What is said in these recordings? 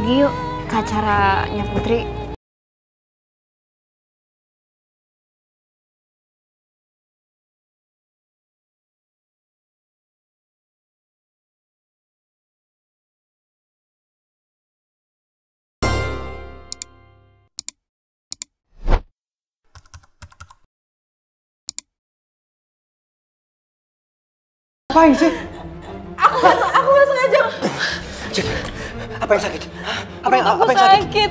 Lagi yuk ke acaranya Putri. Ngapain sih? Aku apa yang sakit? Hah? Apa yang, Aku apa yang sakit? sakit.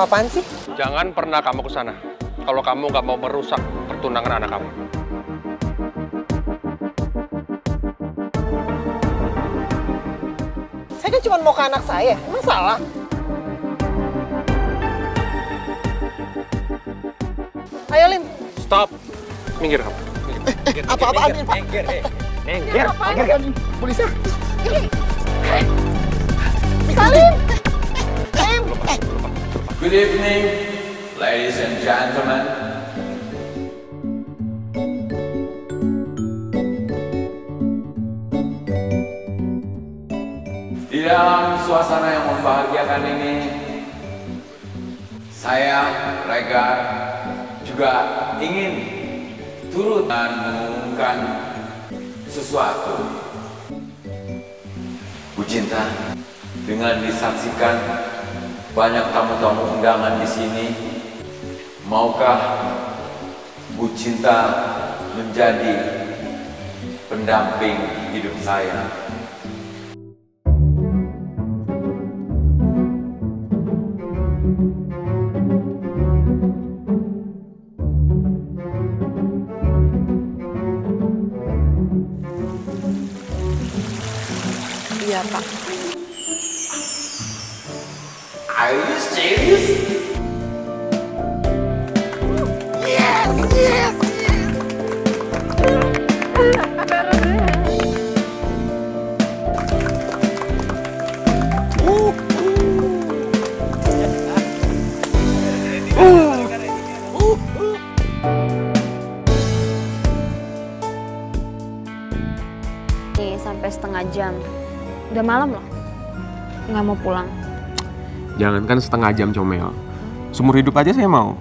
Apaan sih? Jangan pernah kamu ke sana. Kalau kamu nggak mau merusak pertunangan anak kamu. Saya kan cuma mau ke anak saya. Emang salah? Ayo, Lim. Stop. Minggir kamu. Minggir. Apa-apaan ini, Pak? Minggir, minggir, minggir kan? Polisi. Salim! Good evening, ladies and gentlemen. Di dalam suasana yang membahagiakan ini, saya, Regar, juga ingin turut dan mengumumkan sesuatu. Bu Cinta, dengan disaksikan banyak tamu-tamu undangan di sini. Maukah Bu Cinta menjadi pendamping hidup saya? Nih sampai setengah jam. Udah malam loh. Nggak mau pulang. Jangankan setengah jam comel. Sumur hidup aja saya mau.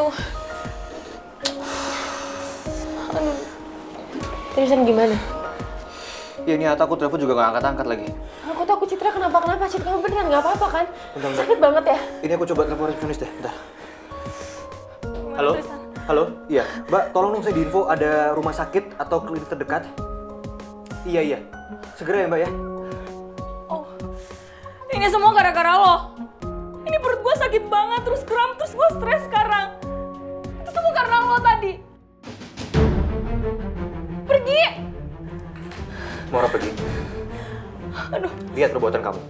Aduh. Aduh. Tristan gimana? Iya ini aku telepon juga gak angkat-angkat lagi. Aku takut Citra kenapa-kenapa. Citra kamu beneran gak apa-apa kan? Bentar, bentar. Sakit banget ya? Ini aku coba telepon resepsionis deh, bentar. Gimana, Halo? Tristan? Halo? Iya. Mbak, tolong dong saya diinfo ada rumah sakit atau klinik terdekat. Iya, iya. Segera ya, Mbak ya. Oh. Ini semua gara-gara lo. Ini perut gue sakit banget, terus kram, terus gue stres sekarang tadi. Pergi! Mau pergi. Aduh, Lihat perbuatan kamu.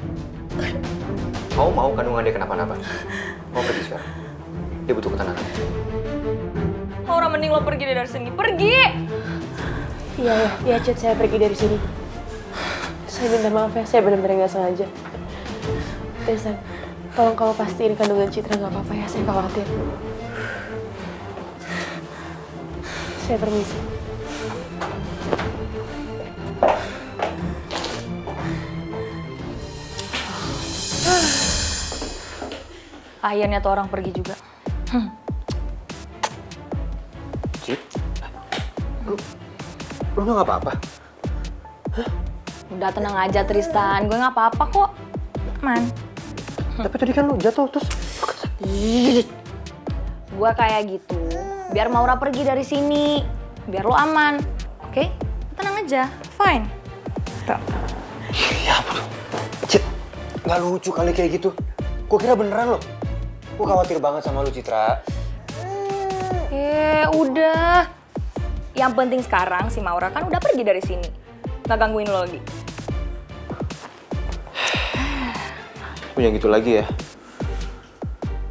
Mau mau kandungan dia kenapa-napa. Mau pergi sekarang. Dia butuh ketenangan. Laura mending lo pergi dari sini. Pergi! Iya ya, iya Cid, saya pergi dari sini. Saya minta maaf ya, saya benar-benar nggak sengaja. Tristan, tolong kamu pastiin kandungan Citra nggak apa-apa ya, saya khawatir. Saya permisi. Akhirnya tuh orang pergi juga. Cip? Lu, lu nggak apa-apa? Udah tenang aja Tristan, gue nggak apa-apa kok. Man, Tapi tadi kan lu jatuh terus. gue kayak gitu. Biar Maura pergi dari sini. Biar lo aman. Oke? Tenang aja. Fine. Ya ampun. Cip, nggak lucu kali kayak gitu. Gue kira beneran loh. Gue khawatir banget sama lu, Citra. Eh, udah. Yang penting sekarang si Maura kan udah pergi dari sini. Nggak gangguin lo lagi. Punya gitu lagi ya?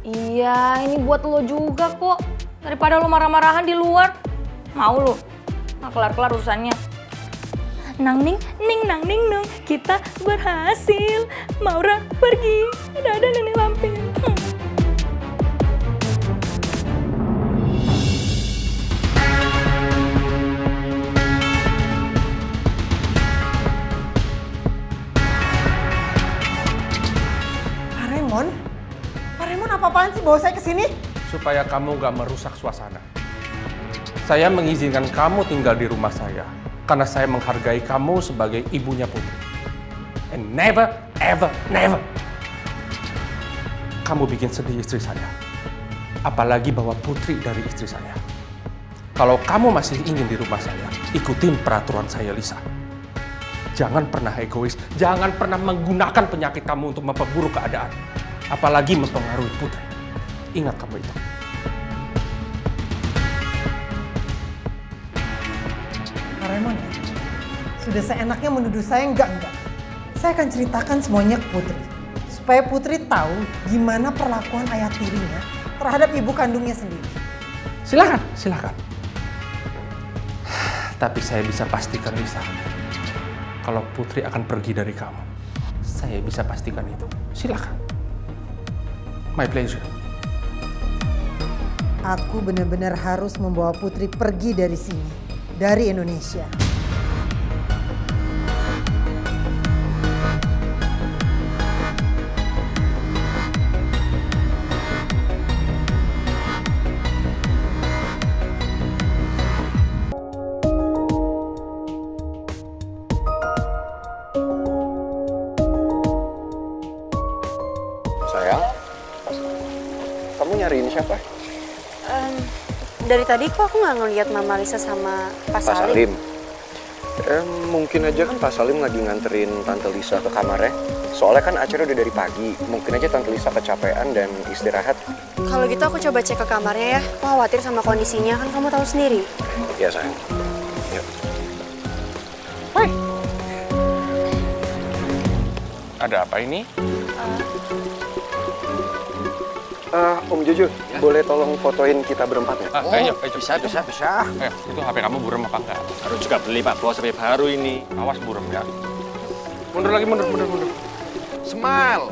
Iya, ini buat lo juga kok. Daripada lo marah-marahan di luar. Mau lo. Nggak kelar-kelar urusannya. Nang ning, ning nang ning nung. Kita berhasil. Maura pergi. Ada nenek lampir. Hmm. Pak Raymond? Pak Raymond apa-apaan sih bawa saya ke sini? Supaya kamu gak merusak suasana. Saya mengizinkan kamu tinggal di rumah saya. Karena saya menghargai kamu sebagai ibunya Putri. And never, ever, never. Kamu bikin sedih istri saya. Apalagi bawa Putri dari istri saya. Kalau kamu masih ingin di rumah saya, ikutin peraturan saya, Lisa. Jangan pernah egois, jangan pernah menggunakan penyakit kamu untuk memperburuk keadaan. Apalagi mempengaruhi Putri. Ingat kamu itu. Pak Raymond? Sudah seenaknya menuduh saya enggak-enggak. Saya akan ceritakan semuanya ke Putri. Supaya Putri tahu gimana perlakuan ayah tirinya terhadap ibu kandungnya sendiri. Silakan, silakan. Tapi saya bisa pastikan Lisa, kalau Putri akan pergi dari kamu. Saya bisa pastikan itu. Silakan. My pleasure. Aku benar-benar harus membawa Putri pergi dari sini. Dari Indonesia. Sayang, kamu nyariin siapa? Dari tadi kok aku nggak ngeliat Mama Lisa sama Pak Pak Salim. Salim. Eh, mungkin aja kan Pak Salim lagi nganterin Tante Lisa ke kamarnya. Soalnya kan acara udah dari pagi. Mungkin aja Tante Lisa kecapean dan istirahat. Kalau gitu aku coba cek ke kamarnya ya. Aku khawatir sama kondisinya, kan kamu tahu sendiri. Ya sayang. Yuk. Ada apa ini? Eh, Om Jojo, boleh tolong fotoin kita berempat nggak? Ah, ayo, ayo, Bisa, bisa, bisa. Eh, itu HP kamu burem apa enggak? Baru juga beli Pak Bos, HP baru ini. Awas burem ya. Mundur lagi, mundur, mundur, mundur. Smile.